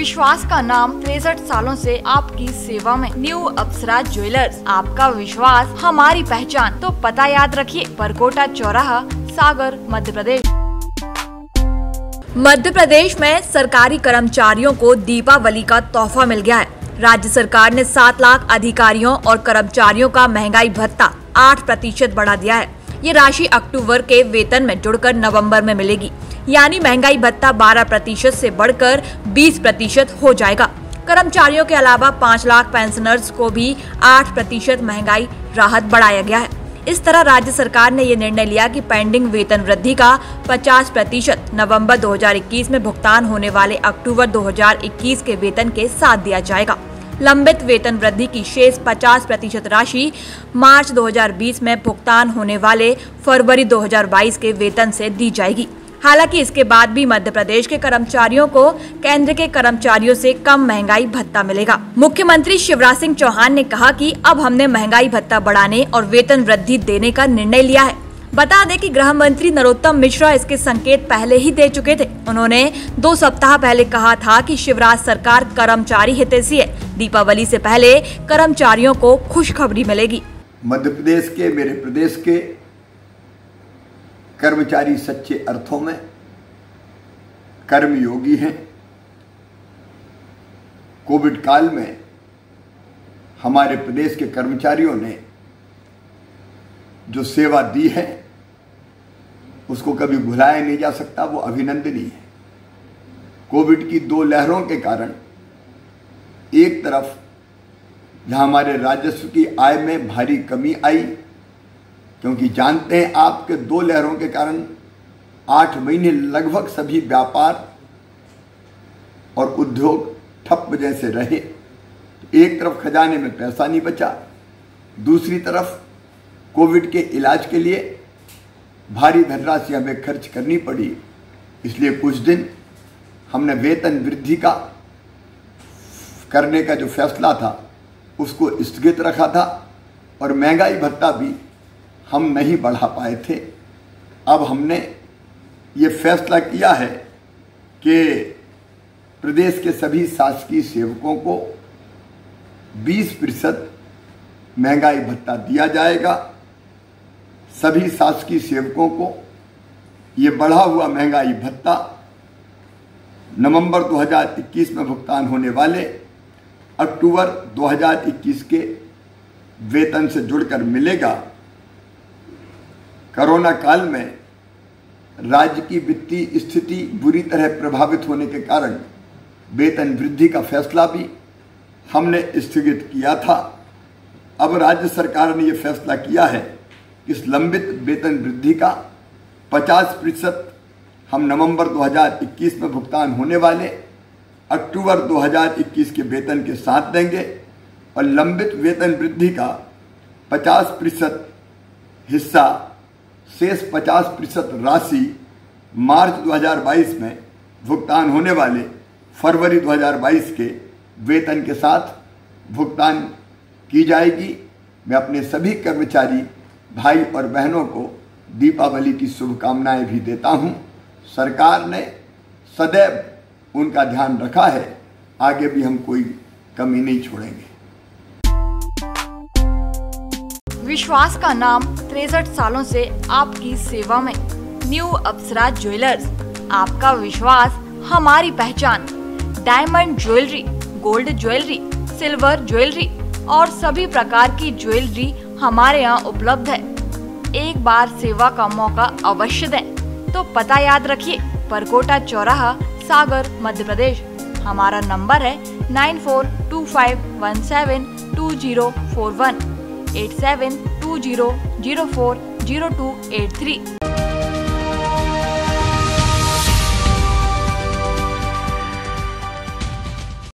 विश्वास का नाम तिरसठ सालों से आपकी सेवा में। न्यू अप्सरा ज्वेलर्स आपका विश्वास, हमारी पहचान। तो पता याद रखिए परकोटा चौराहा, सागर, मध्य प्रदेश। मध्य प्रदेश में सरकारी कर्मचारियों को दीपावली का तोहफा मिल गया है। राज्य सरकार ने सात लाख अधिकारियों और कर्मचारियों का महँगाई भत्ता आठ प्रतिशत बढ़ा दिया है। ये राशि अक्टूबर के वेतन में जुड़कर नवंबर में मिलेगी। यानी महँगाई भत्ता 12 प्रतिशत से बढ़कर 20 प्रतिशत हो जाएगा। कर्मचारियों के अलावा 5 लाख पेंशनर्स को भी 8 प्रतिशत महँगाई राहत बढ़ाया गया है। इस तरह राज्य सरकार ने ये निर्णय लिया कि पेंडिंग वेतन वृद्धि का 50 प्रतिशत नवंबर 2021 में भुगतान होने वाले अक्टूबर 2021 के वेतन के साथ दिया जाएगा। लंबित वेतन वृद्धि की शेष 50 प्रतिशत राशि मार्च 2020 में भुगतान होने वाले फरवरी 2022 के वेतन से दी जाएगी। हालाँकि इसके बाद भी मध्य प्रदेश के कर्मचारियों को केंद्र के कर्मचारियों से कम महँगाई भत्ता मिलेगा। मुख्यमंत्री शिवराज सिंह चौहान ने कहा कि अब हमने महँगाई भत्ता बढ़ाने और वेतन वृद्धि देने का निर्णय लिया है। बता दें कि गृह मंत्री नरोत्तम मिश्रा इसके संकेत पहले ही दे चुके थे। उन्होंने दो सप्ताह पहले कहा था कि शिवराज सरकार कर्मचारी हितैषी है। दीपावली से पहले कर्मचारियों को खुशखबरी मिलेगी। मध्य प्रदेश के, मेरे प्रदेश के कर्मचारी सच्चे अर्थों में कर्मयोगी हैं। कोविड काल में हमारे प्रदेश के कर्मचारियों ने जो सेवा दी है उसको कभी भुलाया नहीं जा सकता, वो अभिनंदनीय है। कोविड की दो लहरों के कारण एक तरफ़ जहाँ हमारे राजस्व की आय में भारी कमी आई, क्योंकि जानते हैं आपके दो लहरों के कारण आठ महीने लगभग सभी व्यापार और उद्योग ठप जैसे रहे। एक तरफ़ खजाने में पैसा नहीं बचा, दूसरी तरफ़ कोविड के इलाज के लिए भारी धनराशि हमें खर्च करनी पड़ी। इसलिए कुछ दिन हमने वेतन वृद्धि का करने का जो फैसला था, उसको स्थगित रखा था और महँगाई भत्ता भी हम नहीं बढ़ा पाए थे। अब हमने ये फैसला किया है कि प्रदेश के सभी शासकीय सेवकों को 20 प्रतिशत महँगाई भत्ता दिया जाएगा। सभी शासकीय सेवकों को ये बढ़ा हुआ महँगाई भत्ता नवंबर 2021 में भुगतान होने वाले अक्टूबर 2021 के वेतन से जुड़कर मिलेगा। कोरोना काल में राज्य की वित्तीय स्थिति बुरी तरह प्रभावित होने के कारण वेतन वृद्धि का फैसला भी हमने स्थगित किया था। अब राज्य सरकार ने यह फैसला किया है इस लंबित वेतन वृद्धि का 50 प्रतिशत हम नवंबर 2021 में भुगतान होने वाले अक्टूबर 2021 के वेतन के साथ देंगे और लंबित वेतन वृद्धि का 50 प्रतिशत हिस्सा, शेष 50 प्रतिशत राशि मार्च 2022 में भुगतान होने वाले फरवरी 2022 के वेतन के साथ भुगतान की जाएगी। मैं अपने सभी कर्मचारी भाई और बहनों को दीपावली की शुभकामनाएँ भी देता हूँ। सरकार ने सदैव उनका ध्यान रखा है। आगे भी हम कोई कमी नहीं छोड़ेंगे। विश्वास का नाम तिरसठ सालों से आपकी सेवा में। न्यू अप्सरा ज्वेलर्स, आपका विश्वास, हमारी पहचान। Diamond jewellery, gold jewellery, silver jewellery और सभी प्रकार की ज्वेलरी हमारे यहाँ उपलब्ध है। एक बार सेवा का मौका अवश्य दें। तो पता याद रखिए, परकोटा चौराहा, सागर, मध्य प्रदेश। हमारा नंबर है nine four two five one seven two zero four one, eight seven two zero zero four zero two eight three.